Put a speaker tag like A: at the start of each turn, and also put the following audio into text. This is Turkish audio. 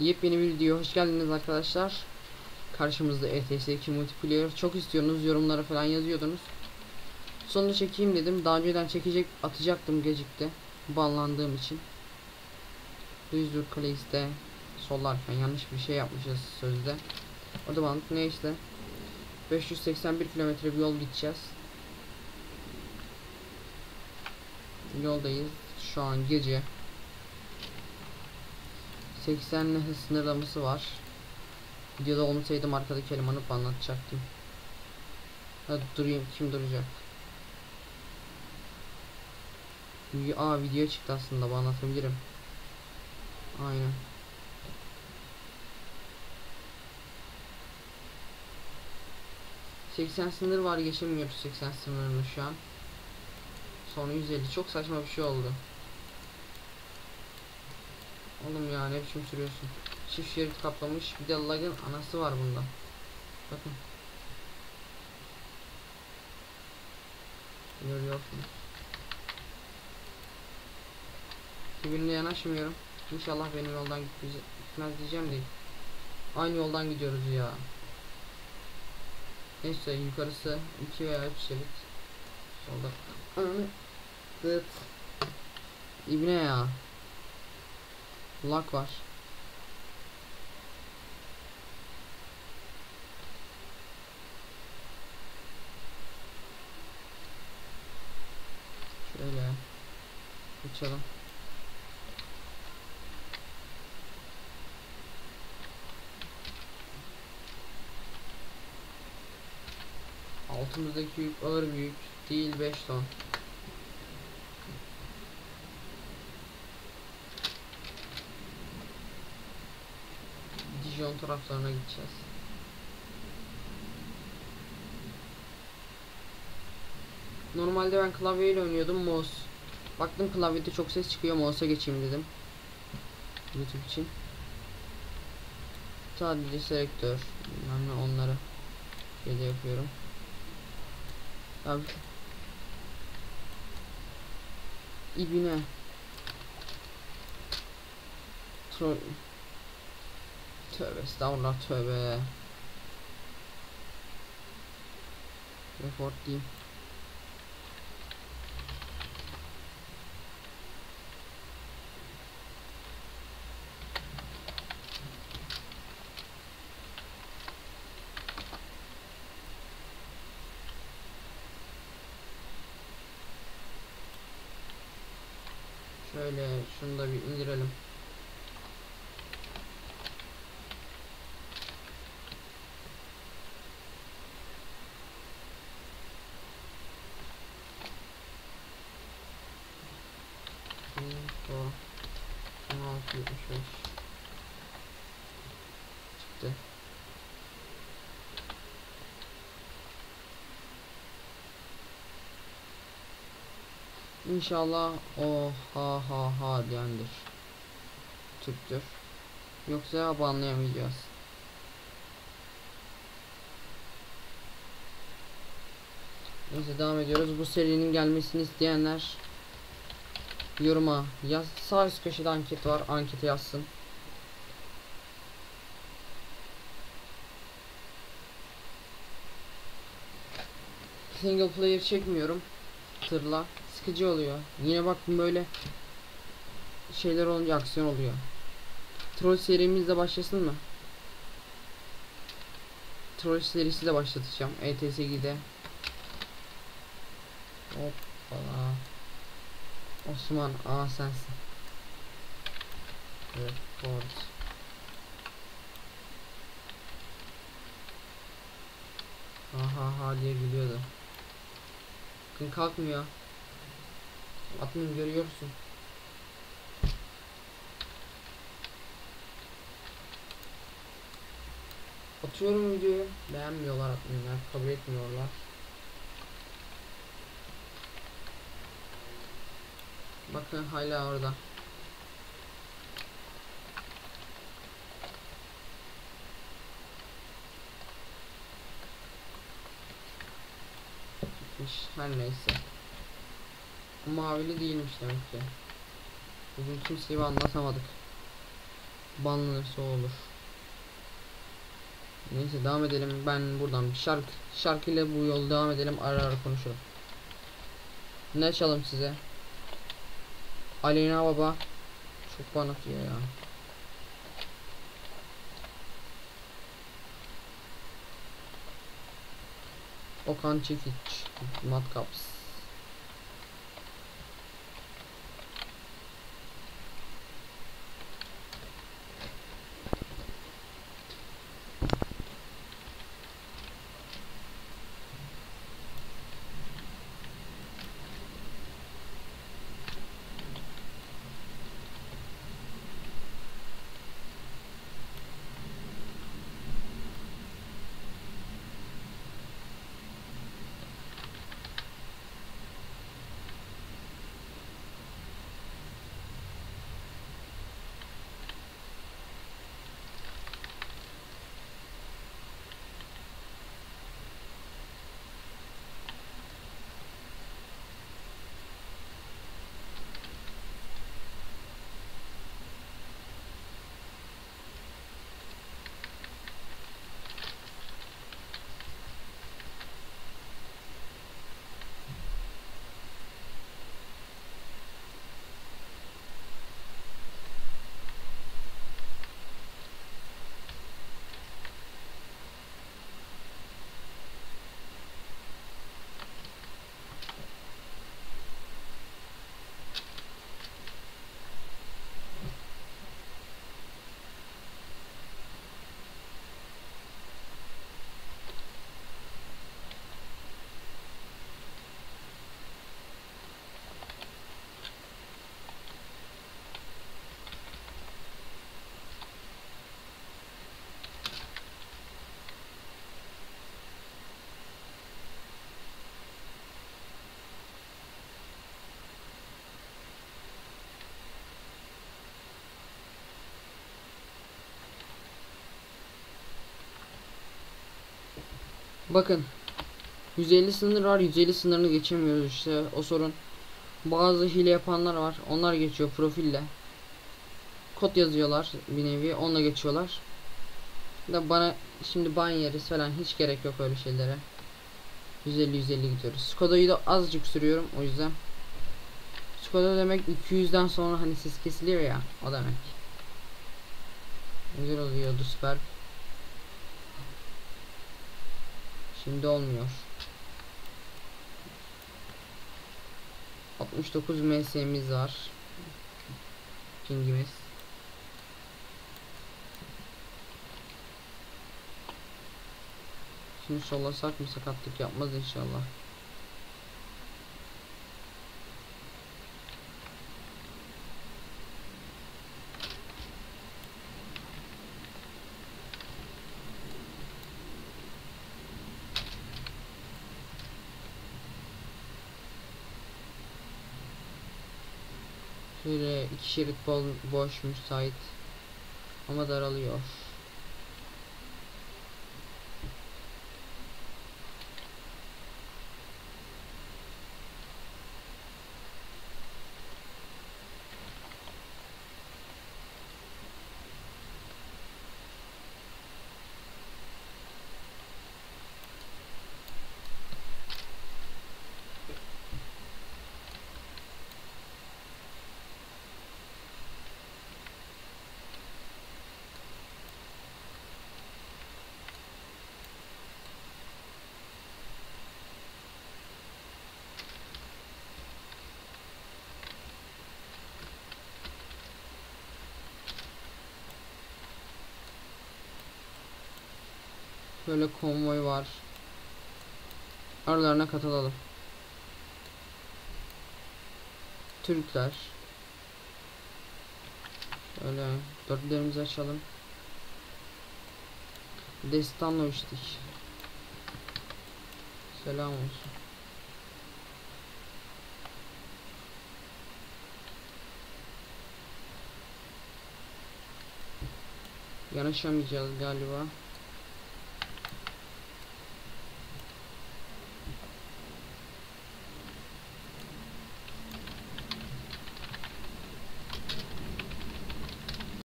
A: Yepyeni bir video hoş geldiniz arkadaşlar. Karşımızda ETS 2 multiplayer. Çok istiyorsunuz yorumlara falan yazıyordunuz. Sonunda çekeyim dedim. Daha önceden çekecek atacaktım gecikti. Banlandığım için. Düzdür Kaleis'te sollarken yanlış bir şey yapmışız sözde. O da bandık neyse. 581 kilometre bir yol gideceğiz. Yoldayız. Şu an gece. 80 hız sınırlaması var. Videoda olmasaydım arkadaki elemanı anlatacaktım. Hadi durayım kim duracak? Aa video çıktı aslında bana anlatabilirim. Aynen. ...80 sınır var geçemiyoruz 80 sınırını şu an. Sonra 150 çok saçma bir şey oldu. Oğlum ya ne biçim sürüyorsun. Çift şerit kaplamış. Bir de lagın anası var bunda. Bakın. Görüyorsunuz. Birbirine yanaşmıyorum. İnşallah benim yoldan gitmez, diyeceğim değil. Aynı yoldan gidiyoruz ya. Neyse yukarısı 2 veya 3 şerit. Solda. Dıt. İbne ya. Lag var. Şöyle uçalım. Altımızdaki yük ağır büyük değil 5 ton. Dijon taraflarına gideceğiz. Normalde ben klavyeyle oynuyordum mouse. Baktım klavyede çok ses çıkıyor mouse'a geçeyim dedim. YouTube için. Sadece selektör, ne onları şeyde yapıyorum. Abi. İbine. Troll. Tövbe estağfurullah tövbe. Report diyeyim. Şöyle şunu da bir indirelim. Info 1675 çıktı. İnşallah o ha ha ha diyendir. Türktür. Yoksa banlayamayacağız. Neyse devam ediyoruz. Bu serinin gelmesini isteyenler yoruma yaz. Sağ üst köşede anket var. Ankete yazsın. Single player çekmiyorum. Tırla. Sıkıcı oluyor. Yine bak böyle şeyler olunca aksiyon oluyor. Troll serimiz de başlasın mı? Troll serisi de başlatacağım. E ETS 2'de. Hoppala. Osman aa sensin. Report. Ha ha diye gülüyordu. Bakın kalkmıyor. Admin görüyorsun. Atıyorum videoyu. Beğenmiyorlar adminler. Kabul etmiyorlar. Bakın hala orada. Gitmiş. Her neyse. Mavili değilmiş demek ki. Bugün kimseyi anlatamadık. Banlanırsa olur. Neyse devam edelim. Ben buradan bir şarkı şarkıyla bu yol devam edelim. Ara ara konuşalım. Ne açalım size? Aleyna Baba çok bana atıyor ya. Okan Çekiç Matkaps Bakın 150 sınır var 150 sınırını geçemiyoruz işte o sorun. Bazı hile yapanlar var onlar geçiyor profille. Kod yazıyorlar bir nevi onunla geçiyorlar. Da bana şimdi ban yeriz falan hiç gerek yok öyle şeylere. 150 150 gidiyoruz. Skoda'yı da azıcık sürüyorum o yüzden. Skoda demek 200'den sonra hani ses kesiliyor ya o demek. Güzel oluyordu süper Şimdi olmuyor. 69 MS'miz var. Pingimiz. Şimdi sollasak mı sakatlık yapmaz inşallah. Şöyle iki şerit bol, boş müsait ama daralıyor. Böyle konvoy var. Aralarına katılalım. Türkler. Şöyle dörtlerimizi açalım. Destanla uçtuk. Selam olsun. Yanaşamayacağız galiba.